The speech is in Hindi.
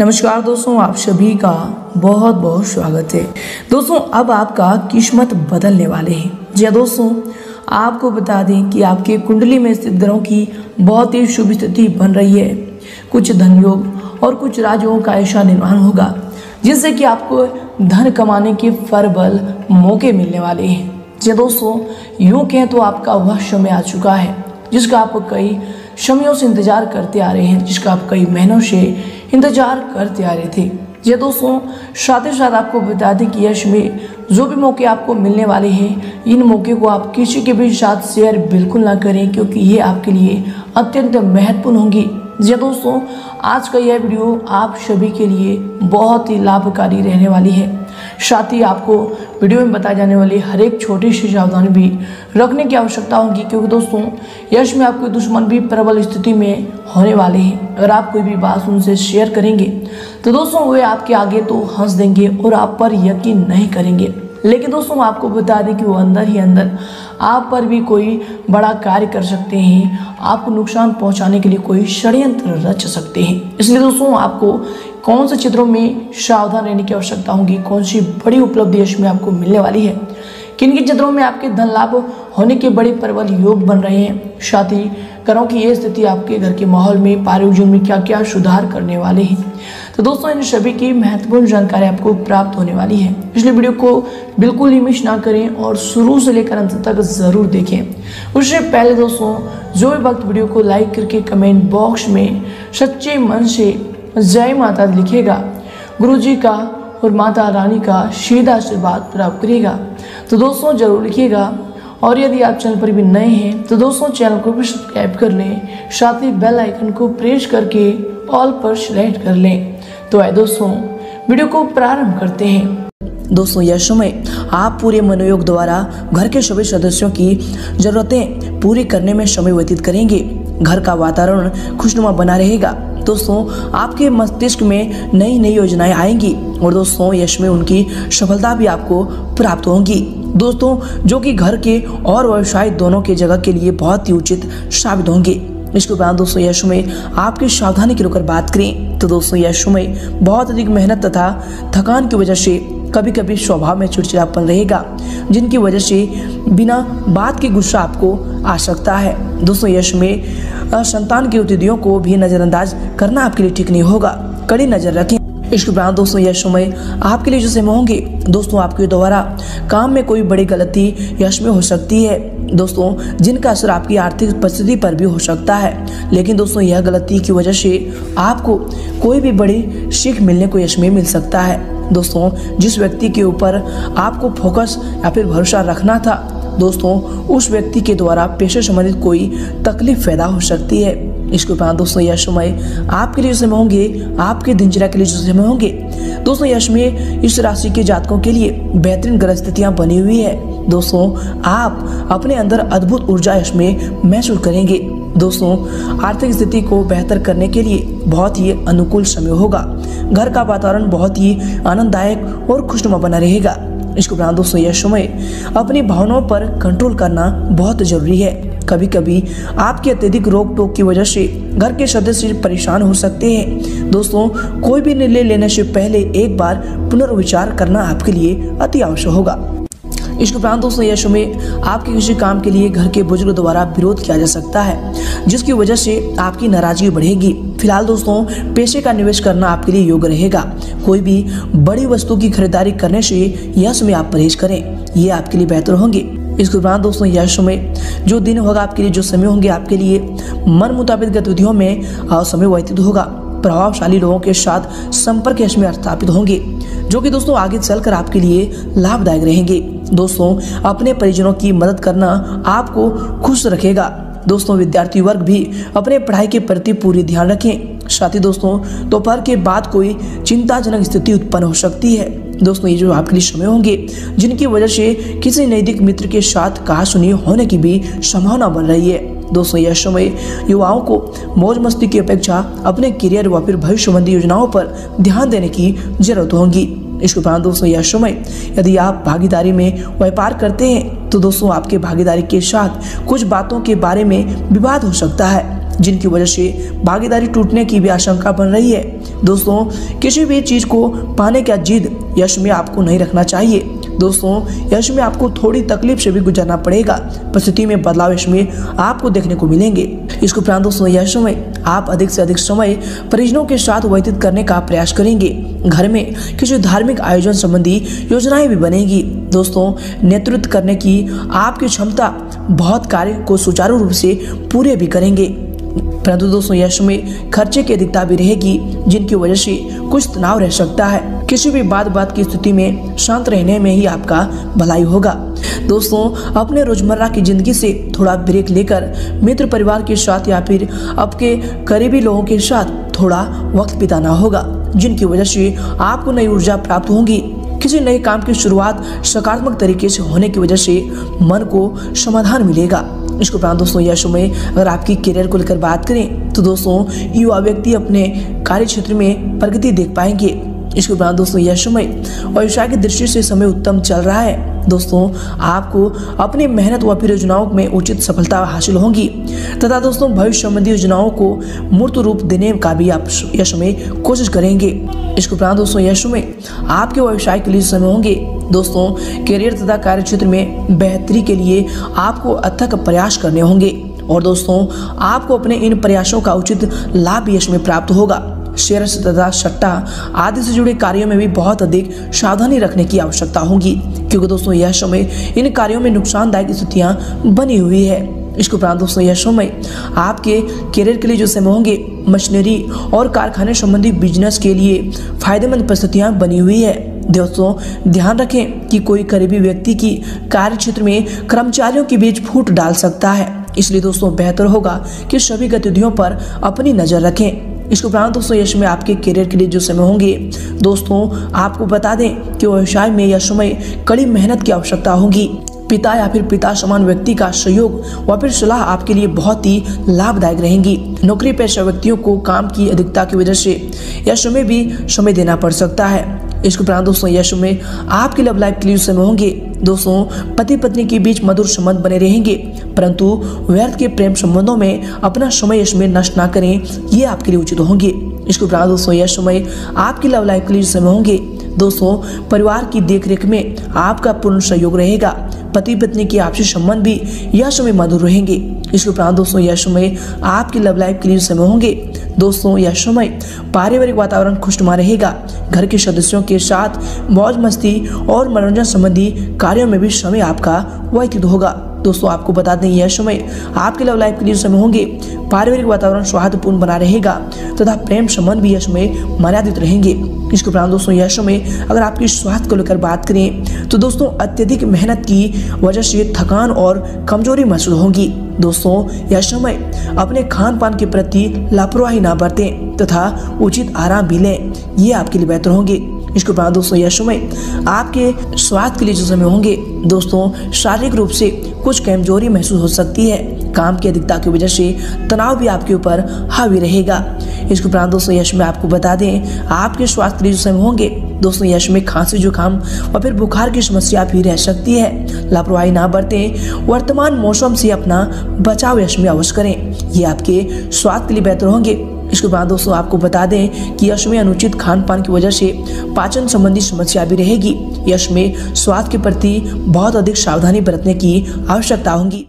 नमस्कार दोस्तों, आप सभी का बहुत बहुत स्वागत है। दोस्तों, अब आपका किस्मत बदलने वाले हैं। जी हाँ दोस्तों, आपको बता दें कि आपके कुंडली में स्थित ग्रहों की बहुत ही शुभ स्थिति बन रही है। कुछ धन योग और कुछ राजयों का ऐसा निर्माण होगा, जिससे कि आपको धन कमाने के फरबल मौके मिलने वाले हैं। जी हाँ दोस्तों, यूँ कहें तो आपका वह समय आ चुका है, जिसका आप कई समयों से इंतज़ार करते आ रहे हैं, जिसका आप कई महीनों से इंतज़ार करते आ रहे थे। ये दोस्तों साथ ही साथ आपको बता दें कि यश में जो भी मौके आपको मिलने वाले हैं, इन मौके को आप किसी के भी साथ शेयर बिल्कुल ना करें, क्योंकि ये आपके लिए अत्यंत महत्वपूर्ण होंगी। जी दोस्तों, आज का यह वीडियो आप सभी के लिए बहुत ही लाभकारी रहने वाली है। साथ ही आपको वीडियो में बताए जाने वाली हर एक छोटी सी सावधानी भी रखने की आवश्यकता होगी, क्योंकि दोस्तों, यश में आपके दुश्मन भी प्रबल स्थिति में होने वाले हैं। अगर आप कोई भी बात उनसे शेयर करेंगे तो दोस्तों, वे आपके आगे तो हंस देंगे और आप पर यकीन नहीं करेंगे। लेकिन दोस्तों आपको बता दें कि वो अंदर ही अंदर आप पर भी कोई बड़ा कार्य कर सकते हैं। आपको नुकसान पहुँचाने के लिए कोई षड्यंत्र रच सकते हैं। इसलिए दोस्तों, आपको कौन से चित्रों में सावधान रहने की आवश्यकता होगी? कौन सी बड़ी उपलब्धि इसमें आपको मिलने वाली है? किन किन क्षेत्रों में आपके धन लाभ होने के बड़े प्रबल योग बन रहे हैं? साथ ही करों की ये स्थिति आपके घर के माहौल में, पारिवारिक जीवन में क्या क्या सुधार करने वाले हैं? तो दोस्तों, इन सभी की महत्वपूर्ण जानकारी आपको प्राप्त होने वाली है। इसलिए वीडियो को बिल्कुल ही मिस ना करें और शुरू से लेकर अंत तक ज़रूर देखें। उससे पहले दोस्तों, जो भी वक्त वीडियो को लाइक करके कमेंट बॉक्स में सच्चे मन से जय माता लिखेगा गुरु जी का और माता रानी का सीधा आशीर्वाद प्राप्त करिएगा। तो दोस्तों, ज़रूर लिखिएगा। और यदि आप चैनल पर भी नए हैं तो दोस्तों, चैनल को भी सब्सक्राइब कर लें, साथ ही बेल आइकन को प्रेस करके ऑल पर सिलेक्ट कर लें। तो आए दोस्तों, वीडियो को प्रारंभ करते हैं। दोस्तों, यह समय आप पूरे मनोयोग द्वारा घर के सभी सदस्यों की जरूरतें पूरी करने में समय व्यतीत करेंगे। घर का वातावरण खुशनुमा बना रहेगा। दोस्तों, आपके मस्तिष्क में नई नई योजनाएँ आएँगी और दोस्तों, यश में उनकी सफलता भी आपको प्राप्त होंगी। दोस्तों, जो कि घर के और व्यवसाय दोनों के जगह के लिए बहुत ही उचित साबित होंगे। इसके उपरांत दोस्तों, यश में आपकी सावधानी की रुकर बात करें तो दोस्तों, यश में बहुत अधिक मेहनत तथा थकान की वजह से कभी कभी स्वभाव में चिड़चिड़ापन रहेगा, जिनकी वजह से बिना बात के गुस्सा आपको आ सकता है। दोस्तों, यश में संतान की गतिविधियों को भी नज़रअंदाज करना आपके लिए ठीक नहीं होगा। कड़ी नज़र रखें। इसके उपरांत दोस्तों, यह समय आपके लिए जो समय होंगे, दोस्तों, आपके द्वारा काम में कोई बड़ी गलती यश में हो सकती है। दोस्तों, जिनका असर आपकी आर्थिक परिस्थिति पर भी हो सकता है। लेकिन दोस्तों, यह गलती की वजह से आपको कोई भी बड़ी सीख मिलने को यश में मिल सकता है। दोस्तों, जिस व्यक्ति के ऊपर आपको फोकस या फिर भरोसा रखना था दोस्तों, उस व्यक्ति के द्वारा पेशे संबंधित कोई तकलीफ़ पैदा हो सकती है। इसके उपरांत दोस्तों यह समय आपके लिए समय होंगे, आपके दिनचर्या के लिए समय होंगे। दोस्तों यश में इस राशि के जातकों के लिए बेहतरीन ग्रह स्थितियाँ बनी हुई है। दोस्तों, आप अपने अंदर अद्भुत ऊर्जा यश में महसूस करेंगे। दोस्तों, आर्थिक स्थिति को बेहतर करने के लिए बहुत ही अनुकूल समय होगा। घर का वातावरण बहुत ही आनंददायक और खुशनुमा बना रहेगा। इसके बना दोस्तों, यह समय अपनी भावनाओं पर कंट्रोल करना बहुत ज़रूरी है। कभी कभी आपके अत्यधिक रोक टोक की वजह से घर के सदस्य परेशान हो सकते हैं। दोस्तों, कोई भी निर्णय लेने से पहले एक बार पुनर्विचार करना आपके लिए अति आवश्यक होगा। इसके उपरांत दोस्तों, यश में आपके किसी काम के लिए घर के बुज़ुर्ग द्वारा विरोध किया जा सकता है, जिसकी वजह से आपकी नाराज़गी बढ़ेगी। फ़िलहाल दोस्तों पैसे का निवेश करना आपके लिए योग्य रहेगा। कोई भी बड़ी वस्तु की खरीदारी करने से यश में आप परहेज करें, ये आपके लिए बेहतर होंगे। इसके उपरांत दोस्तों यह समय जो दिन होगा आपके लिए, जो समय होंगे आपके लिए, मन मुताबिक गतिविधियों में समय व्यतीत होगा। प्रभावशाली लोगों के साथ संपर्क यश में स्थापित होंगे, जो कि दोस्तों आगे चलकर आपके लिए लाभदायक रहेंगे। दोस्तों, अपने परिजनों की मदद करना आपको खुश रखेगा। दोस्तों, विद्यार्थी वर्ग भी अपने पढ़ाई के प्रति पूरी ध्यान रखें। साथ ही दोस्तों, दोपहर के बाद कोई चिंताजनक स्थिति उत्पन्न हो सकती है। दोस्तों, ये जो आपके लिए समय होंगे, जिनकी वजह से किसी नैतिक मित्र के साथ कहा सुनी होने की भी संभावना बन रही है। दोस्तों, यह समय युवाओं को मौज मस्ती की अपेक्षा, अपने करियर व फिर भविष्य संबंधी योजनाओं पर ध्यान देने की ज़रूरत होगी। इसके उपरांत दोस्तों यह समय यदि आप भागीदारी में व्यापार करते हैं तो दोस्तों, आपके भागीदारी के साथ कुछ बातों के बारे में विवाद हो सकता है, जिनकी वजह से भागीदारी टूटने की भी आशंका बन रही है। दोस्तों, किसी भी चीज़ को पाने का जिद यश में आपको नहीं रखना चाहिए। दोस्तों, यश में आपको थोड़ी तकलीफ़ से भी गुजरना पड़ेगा। परिस्थिति में बदलाव यश में आपको देखने को मिलेंगे। इसको उपरांत दोस्तों यश में आप अधिक से अधिक समय परिजनों के साथ व्यतीत करने का प्रयास करेंगे। घर में किसी धार्मिक आयोजन संबंधी योजनाएँ भी बनेगी। दोस्तों, नेतृत्व करने की आपकी क्षमता बहुत कार्य को सुचारू रूप से पूरे भी करेंगे। परंतु दोस्तों, यश में खर्चे की अधिकता भी रहेगी, जिनकी वजह से कुछ तनाव रह सकता है। किसी भी बात बात की स्थिति में शांत रहने में ही आपका भलाई होगा। दोस्तों, अपने रोज़मर्रा की ज़िंदगी से थोड़ा ब्रेक लेकर मित्र परिवार के साथ या फिर आपके करीबी लोगों के साथ थोड़ा वक्त बिताना होगा, जिनकी वजह से आपको नई ऊर्जा प्राप्त होगी। किसी नए काम की शुरुआत सकारात्मक तरीके से होने की वजह से मन को समाधान मिलेगा। इसके उपरांत दोस्तों यश में अगर आपकी करियर को लेकर बात करें तो दोस्तों, युवा व्यक्ति अपने कार्य क्षेत्र में प्रगति देख पाएँगे। इसके उपरांत दोस्तों यह समय व्यवसाय की दृष्टि से समय उत्तम चल रहा है। दोस्तों, आपको अपनी मेहनत व फिर योजनाओं में उचित सफलता हासिल होगी। तथा दोस्तों, भविष्य संबंधी योजनाओं को मूर्त रूप देने का भी आप यश में कोशिश करेंगे। इसके उपरांत दोस्तों यश में आपके व्यवसाय के लिए समय होंगे। दोस्तों करियर तथा कार्य क्षेत्र में बेहतरी के लिए आपको अथक प्रयास करने होंगे। और दोस्तों, आपको अपने इन प्रयासों का उचित लाभ यश में प्राप्त होगा। शेयर तथा सट्टा आदि से जुड़े कार्यों में भी बहुत अधिक सावधानी रखने की आवश्यकता होगी। क्योंकि दोस्तों, यह समय इन कार्यों में नुकसानदायक स्थितियाँ बनी हुई है। इसके उपरांत दोस्तों, यह समय आपके करियर के लिए जो समय होंगे मशीनरी और कारखाने संबंधी बिज़नेस के लिए फ़ायदेमंद परिस्थितियाँ बनी हुई है। दोस्तों, ध्यान रखें कि कोई करीबी व्यक्ति की कार्य क्षेत्र में कर्मचारियों के बीच फूट डाल सकता है। इसलिए दोस्तों, बेहतर होगा कि सभी गतिविधियों पर अपनी नज़र रखें। इसके उपरांत दोस्तों यश में आपके करियर के लिए जो समय होंगे। दोस्तों, आपको बता दें कि व्यवसाय में यह समय कड़ी मेहनत की आवश्यकता होगी। पिता या फिर पिता समान व्यक्ति का सहयोग व फिर सलाह आपके लिए बहुत ही लाभदायक रहेंगी। नौकरी पेशा व्यक्तियों को काम की अधिकता की वजह से यह समय भी समय देना पड़ सकता है। इसके उपरांत दोस्तों यश में आपके लव लाइफ के लिए समय होंगे दोस्तों पति पत्नी के बीच मधुर संबंध बने रहेंगे, परंतु व्यर्थ के प्रेम संबंधों में अपना समय इसमें नष्ट ना करें, ये आपके लिए उचित होंगे। इसके उपरांत दोस्तों, यह समय आपकी लव लाइफ के लिए समय होंगे। दोस्तों, परिवार की देखरेख में आपका पूर्ण सहयोग रहेगा। पति पत्नी के आपसी संबंध भी यह समय मधुर रहेंगे। इसके उपरांत दोस्तों यह समय आपकी लव लाइफ के लिए समय होंगे। दोस्तों यह समय पारिवारिक वातावरण खुशनुमा रहेगा। घर के सदस्यों के साथ मौज मस्ती और मनोरंजन संबंधी कार्यों में भी समय आपका व्यतीत होगा। दोस्तों, आपको बता दें, यह समय आपके लव लाइफ के लिए समय होंगे। पारिवारिक वातावरण सौहार्दपूर्ण बना रहेगा तथा प्रेम संबंध भी यह समय मर्यादित रहेंगे। इसके उपरांत दोस्तों, यह समय अगर आपकी स्वास्थ्य को लेकर बात करें तो दोस्तों, अत्यधिक मेहनत की वजह से थकान और कमज़ोरी महसूस होगी। दोस्तों, यह समय अपने खान पान के प्रति लापरवाही ना बरतें तथा उचित आराम भी लें। ये आपके लिए बेहतर होंगे। इसके बाद दोस्तों यह समय आपके स्वास्थ्य के लिए जो समय होंगे, दोस्तों, शारीरिक रूप से कुछ कमज़ोरी महसूस हो सकती है। काम की अधिकता की वजह से तनाव भी आपके ऊपर हावी रहेगा। इसके उपरांत दोस्तों यश में आपको बता दें, आपके स्वास्थ्य के लिए जो समय होंगे, दोस्तों यश में खांसी, जुकाम और फिर बुखार की समस्या भी रह सकती है। लापरवाही ना बरतें, वर्तमान मौसम से अपना बचाव यश में अवश्य करें। ये आपके स्वास्थ्य के लिए बेहतर होंगे। इसके बाद दोस्तों आपको बता दें कि यश में अनुचित खान पान की वजह से पाचन संबंधी समस्या भी रहेगी। यश में स्वास्थ्य के प्रति बहुत अधिक सावधानी बरतने की आवश्यकता होगी।